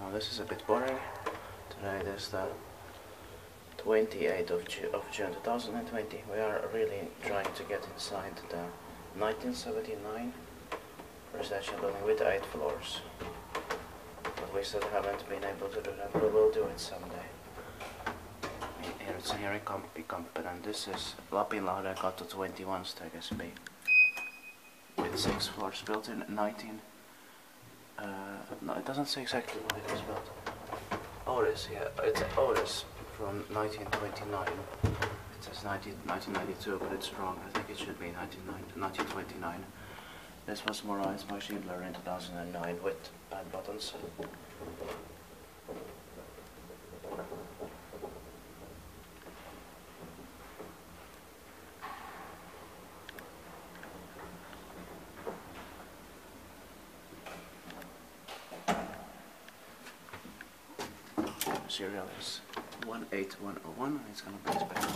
Now this is a bit boring. Today is the 28th of, of June 2020. We are really trying to get inside the 1979 residential building with eight floors. But we still haven't been able to do that. We will do it someday. Here it's Henry Kamppi Kampen and this is Lapinlahden Katu 21 Stegesby with six floors built in 19 uh, no, it doesn't say exactly when it was built. Otis, oh, yeah, it's oh, Otis from 1929. It says 19, 1992, but it's wrong. I think it should be 1929. This was morized by Schindler in 2009 with bad buttons. Serial is 18101 and it's going to be inspected